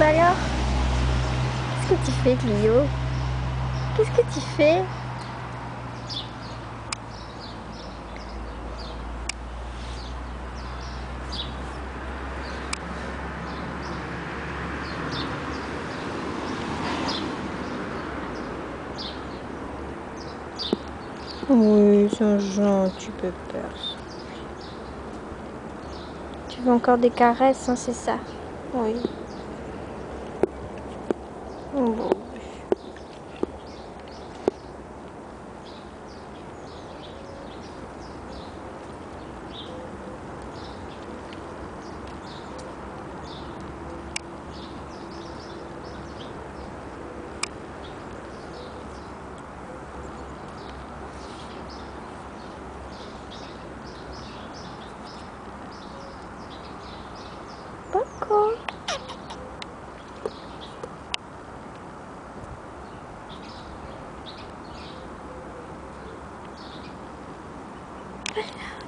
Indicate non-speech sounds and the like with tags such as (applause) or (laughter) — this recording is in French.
Alors Qu'est-ce que tu fais, Clio? Qu'est-ce que tu fais? Oui, c'est un gentil pépère. Tu veux encore des caresses, hein, c'est ça? Oui. Bon. 哎 (laughs) 呀